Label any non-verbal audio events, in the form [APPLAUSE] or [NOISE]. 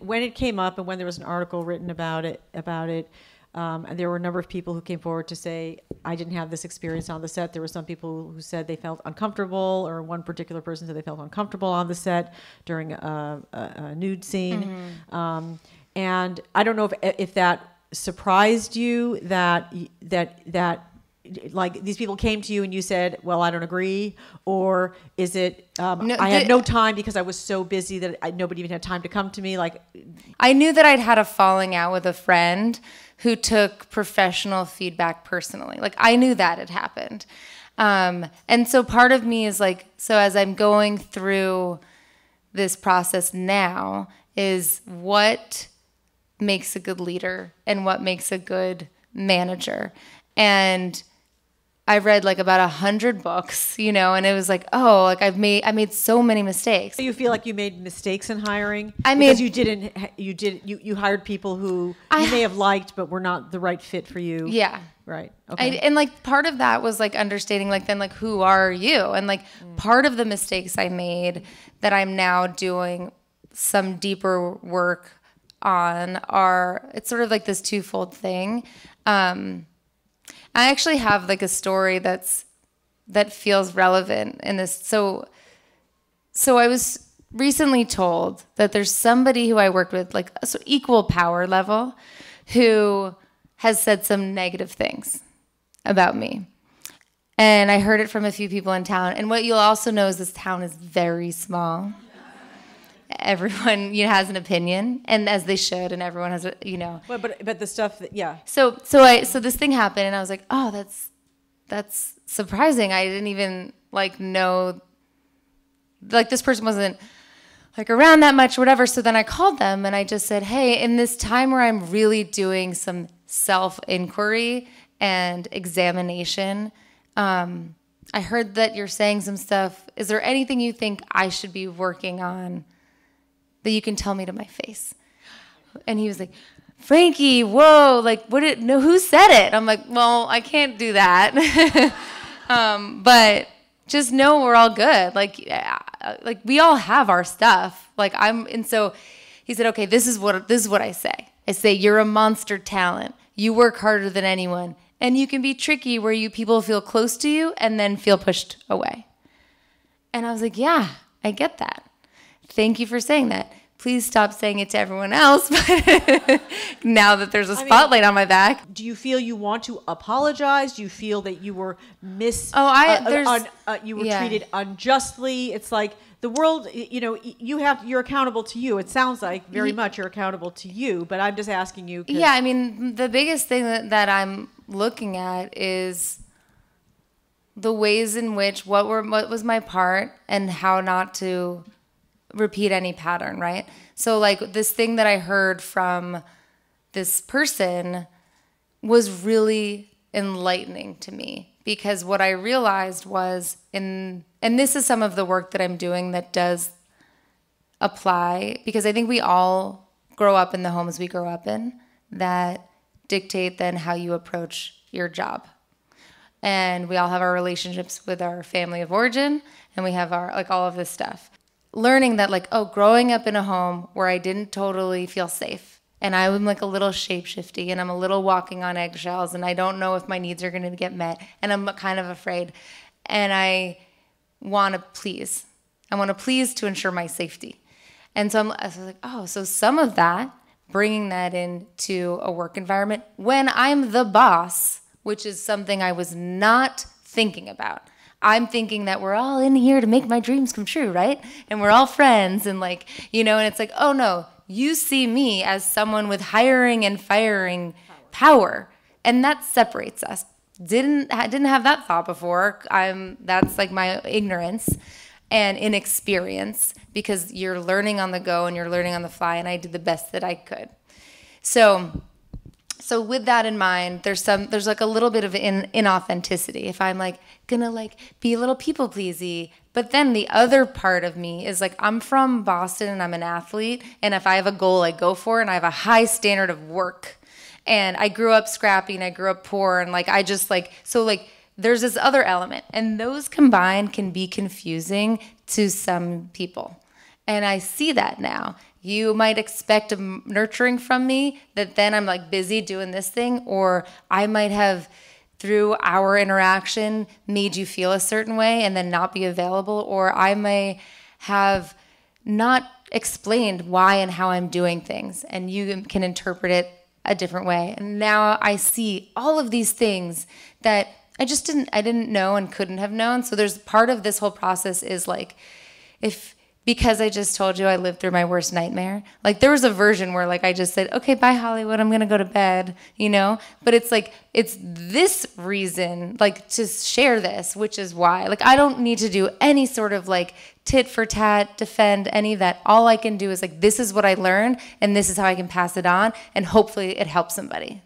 when it came up and when there was an article written about it about it um, and there were a number of people who came forward to say i didn't have this experience on the set. There were some people who said they felt uncomfortable or one particular person said they felt uncomfortable on the set during a, a, a nude scene. Um, and i don't know if, if that surprised you that that that like these people came to you and you said, "Well, I don't agree," or is it um, No, I had no time because I was so busy that I, nobody even had time to come to me? Like, I knew that I'd had a falling out with a friend who took professional feedback personally. Like I knew that had happened. Um, and so part of me is like, so as I'm going through this process now, is what makes a good leader and what makes a good manager. And I read like about a hundred books, you know, and it was like, oh, like I've made I made so many mistakes. you feel like you made mistakes in hiring? I because made- you didn't. You did. You you hired people who I- you may have liked, but were not the right fit for you. Yeah. Right. I, Okay. and like part of that was like understanding like then like who are you and like part of the mistakes i made that i'm now doing some deeper work on are it's sort of like this twofold thing um i actually have like a story that's that feels relevant in this so so i was recently told that there's somebody who i worked with like so equal power level who has said some negative things about me. And I heard it from a few people in town. And what you'll also know is this town is very small. Everyone [LAUGHS] you know, has an opinion, and as they should, and everyone has a you know. but but but the stuff that yeah. So so I so this thing happened, and I was like, oh, that's that's surprising. I didn't even like know like this person wasn't like around that much or whatever. So then I called them and I just said, hey, in this time where I'm really doing some self inquiry and examination, um, I heard that you're saying some stuff. Is there anything you think I should be working on that you can tell me to my face? And he was like, Frankie, whoa, like, what did, no, who said it? I'm like, well, I can't do that. [LAUGHS] um, but just know we're all good. Like, yeah, like we all have our stuff. Like I'm, and so he said, okay, this is what, this is what I say. I say, you're a monster talent. You work harder than anyone. And you can be tricky where you people feel close to you and then feel pushed away. And I was like, yeah, I get that. Thank you for saying that. Please stop saying it to everyone else. [LAUGHS] now that there's a spotlight on my back. Do you feel you want to apologize? Do you feel that you were mis? Oh, I- uh, uh, there's- un- uh, you were yeah. treated unjustly. It's like the world. You know, you have you're accountable to you. It sounds like very much you're accountable to you. But I'm just asking you. Yeah, I mean, the biggest thing that, that I'm looking at is the ways in which what were what was my part and how not to repeat any pattern, right? So like this thing that I heard from this person was really enlightening to me because what I realized was in and this is some of the work that I'm doing that does apply because I think we all grow up in the homes we grow up in that dictate then how you approach your job. And we all have our relationships with our family of origin and we have our like all of this stuff. Learning that like oh growing up in a home where I didn't totally feel safe and I'm like a little shapeshifty and I'm a little walking on eggshells and I don't know if my needs are going to get met and I'm kind of afraid and I want to please. I want to please to ensure my safety. And so I'm was like, oh, so some of that, bringing that into a work environment when I'm the boss, which is something I was not thinking about. I'm thinking that we're all in here to make my dreams come true, right? And we're all friends and like, you know, and it's like, oh no, you see me as someone with hiring and firing power. And that separates us. Didn't didn't have that thought before. I'm that's like my ignorance and inexperience because you're learning on the go and you're learning on the fly and I did the best that I could. So so with that in mind, there's some there's like a little bit of in, inauthenticity. If I'm like gonna like be a little people pleasy, but then the other part of me is like I'm from Boston and I'm an athlete, and if I have a goal, I go for it, and I have a high standard of work. And I grew up scrappy and I grew up poor, and like I just like so like there's this other element, and those combined can be confusing to some people. And I see that now. You might expect nurturing from me that then I'm like busy doing this thing, or I might have through our interaction made you feel a certain way and then not be available, or I may have not explained why and how I'm doing things, and you can interpret it a different way. And now I see all of these things that I just didn't I didn't know and couldn't have known. So there's part of this whole process is like if because I just told you I lived through my worst nightmare. Like there was a version where like I just said, "Okay, bye Hollywood, I'm going to go to bed," you know? But it's like it's this reason like to share this, which is why. Like I don't need to do any sort of like tit for tat, defend any of that. All I can do is like this is what I learned and this is how I can pass it on and hopefully it helps somebody.